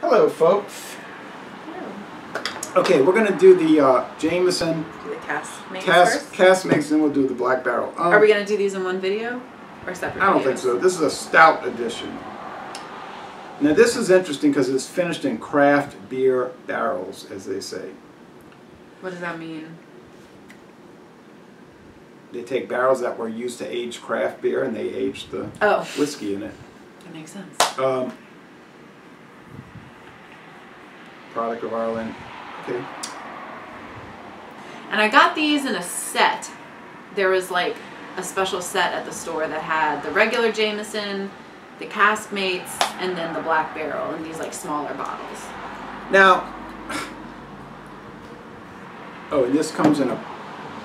Hello, folks. Okay, we're gonna do the uh, Jameson Do the cast makes cast first? cast mix, then we'll do the Black Barrel. Um, Are we gonna do these in one video or separate? I don't think so. This is a stout edition. Now this is interesting because it's finished in craft beer barrels, as they say. What does that mean? They take barrels that were used to age craft beer and they age the Oh, whiskey in it. that makes sense. Um, product of Ireland. Okay. And I got these in a set. There was like a special set at the store that had the regular Jameson, the cask mates, and then the black barrel in these like smaller bottles. Now, oh, and this comes in a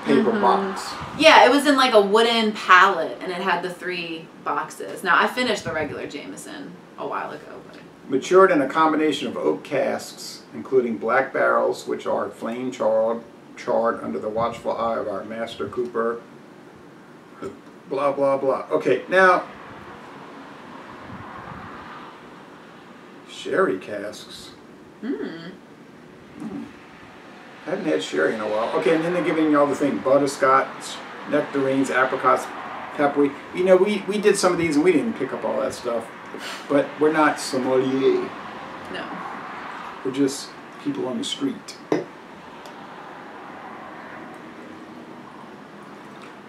paper Mhm. box. Yeah, it was in like a wooden pallet and it had the three boxes. Now I finished the regular Jameson a while ago, but Matured in a combination of oak casks, including black barrels, which are flame charred, charred under the watchful eye of our master cooper. Blah blah blah. Okay, now sherry casks. hmm. I haven't had sherry in a while. Okay, and then they're giving you all the things: butterscotch, nectarines, apricots, peppery. You know, we we did some of these and we didn't pick up all that stuff, but we're not sommelier. No. We're just people on the street.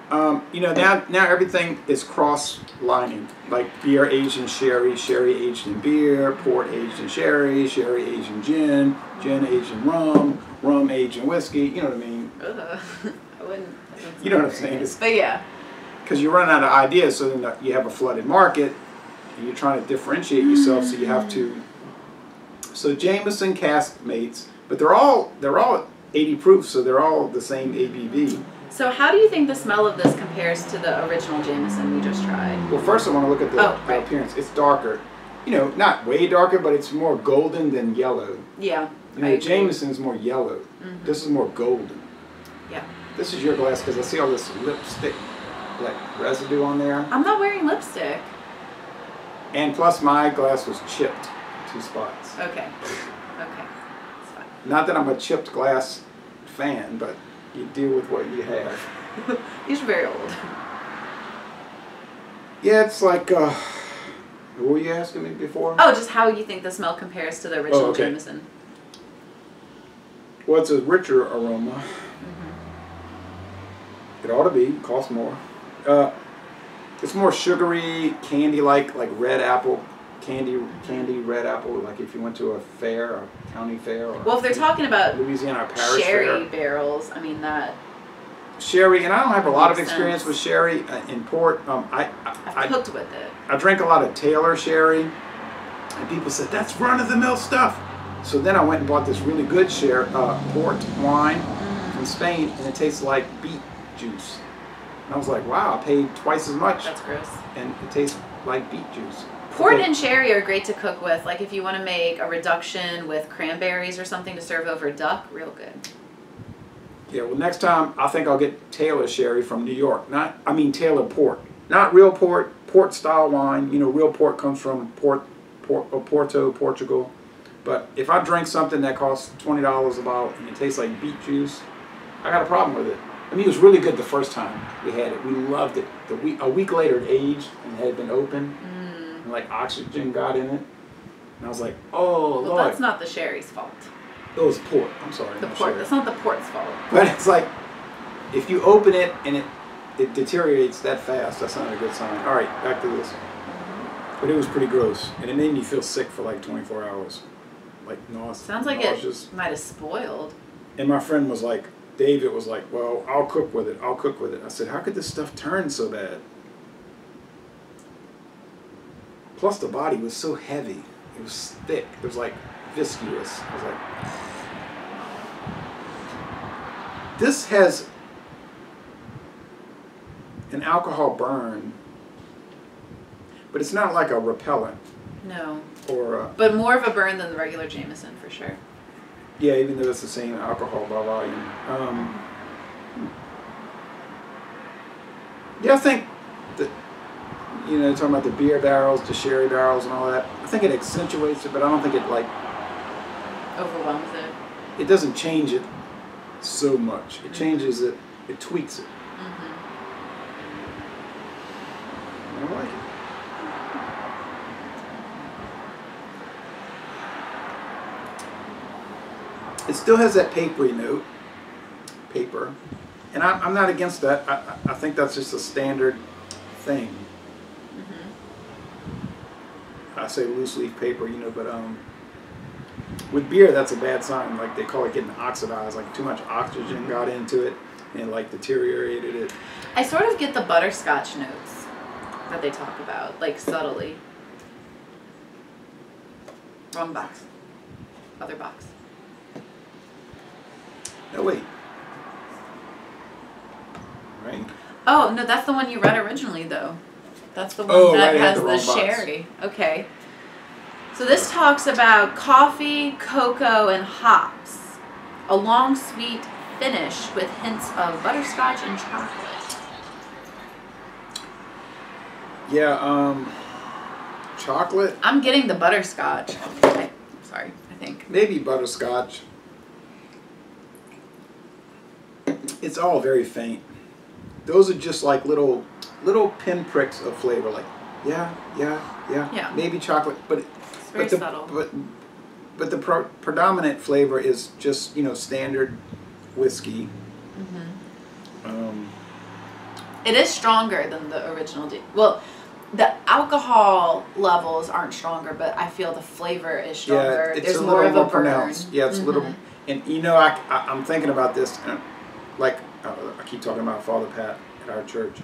Um, you know, now now everything is cross lining. Like beer aged in sherry, sherry aged in beer, port aged in sherry, sherry aged in gin, gin aged in rum, rum aged in whiskey. You know what I mean? Ugh. I wouldn't. You know what I'm saying? It's-. But yeah. Because you run out of ideas, so then you have a flooded market, and you're trying to differentiate yourself, so you have to. So Jameson cask mates, but they're all they're all 80 proof, so they're all the same ABV. So how do you think the smell of this compares to the original Jameson we just tried? Well, first I want to look at the, Oh, the right. appearance. It's darker, you know, not way darker, but it's more golden than yellow. Yeah. You know, I the. Jameson is more yellow. Mhm. This is more golden. Yeah. This is your glass because I see all this lipstick like residue on there, I'm not wearing lipstick. And plus my glass was chipped two spots. Okay. Okay. It's fine. Not that I'm a chipped glass fan, but you deal with what you have. These are very old. Yeah, it's like, uh, what were you asking me before? Oh, just how you think the smell compares to the original Oh, okay. Jameson. Well, it's a richer aroma. It ought to be, costs more. Uh, it's more sugary, candy-like, like red apple, candy, candy red apple, like if you went to a fair, a county fair, or Well, if they're talking about Louisiana Parish sherry Fair. barrels, I mean that Sherry, and I don't have a lot of experience sense. with sherry uh, in port. Um, I, I've I, I, cooked with it. I drank a lot of Taylor sherry, and people said that's run of the mill stuff. So then I went and bought this really good sher uh, port wine from Spain, and it tastes like beet juice. And I was like, wow, I paid twice as much, That's gross. and it tastes like beet juice. Port Okay. and sherry are great to cook with. Like if you want to make a reduction with cranberries or something to serve over duck, real good. Yeah, well, next time I think I'll get Taylor sherry from New York. Not, I mean Taylor port, not real port, port style wine. You know, real port comes from Port, Port, uh, Porto, Portugal. But if I drink something that costs twenty dollars a bottle and it tastes like beet juice, I got a problem with it. I mean, it was really good the first time we had it. We loved it. The week, a week later, it aged and had been open, mm. and like oxygen got in it. And I was like, oh Well, lord, that's not the sherry's fault. it was port. I'm sorry. The port. sherry. That's not the port's fault. But it's like, if you open it and it, it deteriorates that fast, that's not a good sign. All right, back to this. Mm-hmm. But it was pretty gross, and it made me feel sick for like 24 hours, like nausea. Sounds like nauseous. it might have spoiled. And my friend was like, David was like, "Well, I'll cook with it. I'll cook with it." I said, "How could this stuff turn so bad?" Plus, the body was so heavy. It was thick. It was like viscous. I was like, "This has an alcohol burn, but it's not like a repellent No, or a, but more of a burn than the regular Jameson for sure. Yeah, even though it's the same alcohol by volume. Um, yeah, I think that, you know, talking about the beer barrels, the sherry barrels, and all that. I think it accentuates it, but I don't think it like overwhelms it. It doesn't change it so much. It changes it. It tweaks it. hmm I like it. Still has that papery note, paper, and I'm, I'm not against that. I, I I think that's just a standard thing. hmm I say loose leaf paper, you know, but um, with beer, that's a bad sign. Like they call it getting oxidized. Like too much oxygen got into it and like deteriorated it. I sort of get the butterscotch notes that they talk about, like subtly. Wrong box. Other box. No wait. Right. Oh no, that's the one you read originally, though. That's the one Oh, that right, has the the, sherry. Okay. So this talks about coffee, cocoa, and hops. A long sweet finish with hints of butterscotch and chocolate. Yeah. Um, chocolate. I'm getting the butterscotch. I, sorry, I think. Maybe butterscotch. It's all very faint. Those are just like little little pinpricks of flavor. Like, yeah, yeah, yeah. Yeah. Maybe chocolate, but It's very but the, subtle. But but the pro- predominant flavor is just you know standard whiskey. hmm Um, It is stronger than the original. Well, the alcohol levels aren't stronger, but I feel the flavor is stronger. Yeah, it's There's a more little of more a pronounced. Yeah, it's a little. Mhm. And you know, I, I I'm thinking about this. Like uh, I keep talking about Father Pat at our church.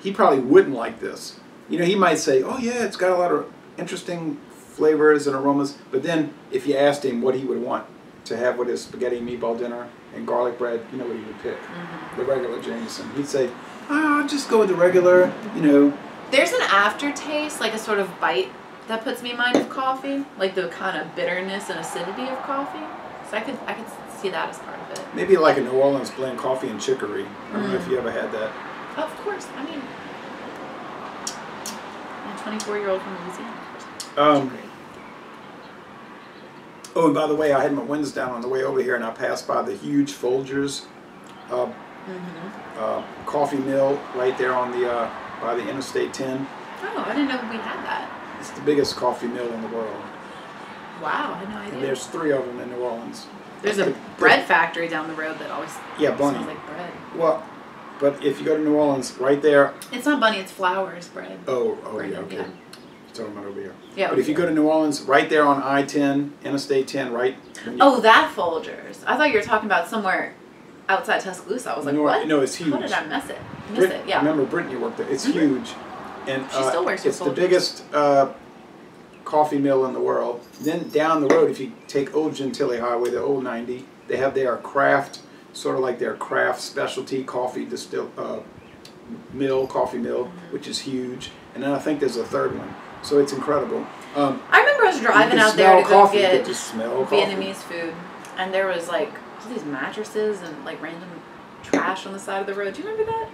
He probably wouldn't like this. You know, he might say, "Oh yeah, it's got a lot of interesting flavors and aromas." But then, if you asked him what he would want to have with his spaghetti meatball dinner and garlic bread, you know what he would pick? Mhm. The regular Jameson. He'd say, "Ah, I'll just go with the regular." You know, There's an aftertaste, like a sort of bite that puts me in mind of coffee, like the kind of bitterness and acidity of coffee. So I could I could see that as part of it. maybe like a New Orleans blend coffee and chicory. I don't know if Mm. you ever had that. Of course. I mean, I'm a 24 year old from Louisiana. Um, Oh, and by the way, I had my windows down on the way over here, and I passed by the huge Folgers uh, Mhm. uh, coffee mill right there on the uh, by the Interstate 10. Oh, I didn't know we had that. It's the biggest coffee mill in the world, Wow, I had no and there's three of them in New Orleans. There's a bread factory down the road that always Yeah, Bunny. smells like bread. Well, but if you go to New Orleans, right there. It's not bunny, it's flowers bread. Oh, oh Bread, yeah, okay. yeah. You're talking about over here. Yeah. But if you go to New Orleans, right there on I-10, Interstate 10, right. Oh, that Folgers. I thought you were talking about somewhere outside Tuscaloosa. I was like, no, what? no, it's huge. How did I miss it? Miss Brit- it, yeah. Remember, Brittany worked there. It's Mhm. huge, and She uh, still works for it's the biggest uh, coffee mill in the world. Then down the road, if you take Old Gentilly Highway, the old 90, they have their craft, sort of like their craft specialty coffee distill uh, mill, coffee mill, which is huge. And then I think there's a third one. So it's incredible. Um, I remember us you driving out there to go coffee. You get get to smell coffee. Vietnamese food, and there was like all these mattresses and like random trash on the side of the road. Do you remember that?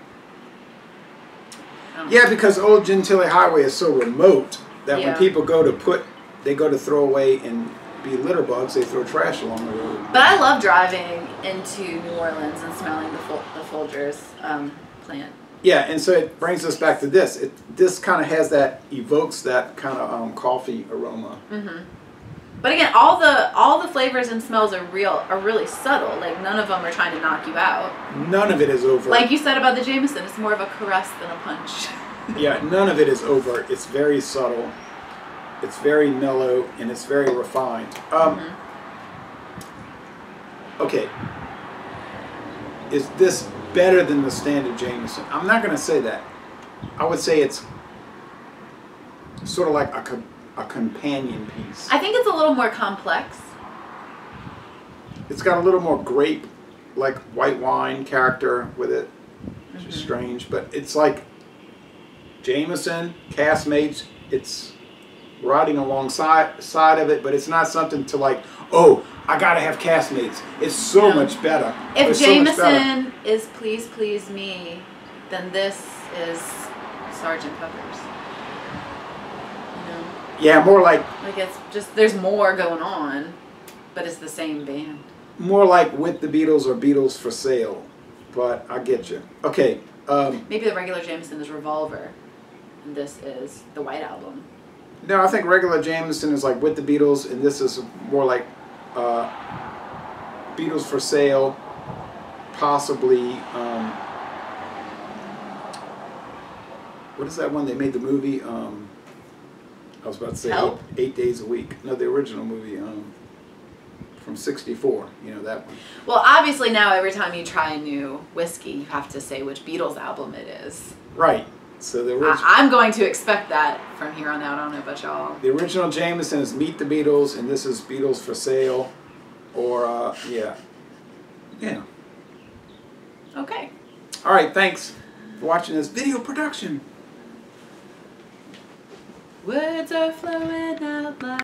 I. Yeah, because Old Gentilly Highway is so remote that Yeah. when people go to put, they go to throw away and be litter bugs, they throw trash along the road. But I love driving into New Orleans and smelling the Fol- the Folgers um, plant. Yeah, and so it brings us back to this. It this kind of has that evokes that kind of um, coffee aroma. hmm But again, all the all the flavors and smells are real are really subtle. Like none of them are trying to knock you out. None of it is over. Like you said about the Jameson, it's more of a caress than a punch. yeah, none of it is overt. It's very subtle. It's very mellow and it's very refined. Um, Mhm. Okay. Is this better than the standard Jameson? I'm not going to say that. I would say it's sort of like a, co- a companion piece. I think it's a little more complex. It's got a little more grape, like white wine character with it, which is Mhm. strange. But it's like Jameson, Caskmates. It's riding alongside side of it, but it's not something to like. Oh, I gotta have Caskmates. It's so No. much better. If It's so better. Jameson is Please Please Me, then this is Sergeant Pepper's. You know, yeah, more like like it's just there's more going on. But it's the same band. More like with the Beatles or Beatles for sale, but I get you. Okay, um, Maybe the regular Jameson is Revolver, this is the White Album. no, I think regular Jameson is like with the Beatles, and this is more like uh, Beatles for sale, possibly. Um, what is that one they made the movie? Um, I was about to say eight, eight days a week. No, the original movie um, from '64. You know that one. Well, obviously now every time you try a new whiskey, you have to say which Beatles album it is. Right. So the original. I- I'm going to expect that from here on out. I don't know about y'all. The original Jameson is Meet the Beatles, and this is Beatles for Sale, or uh, yeah, yeah. Okay. All right, thanks for watching this video production. Words are flowing out loud.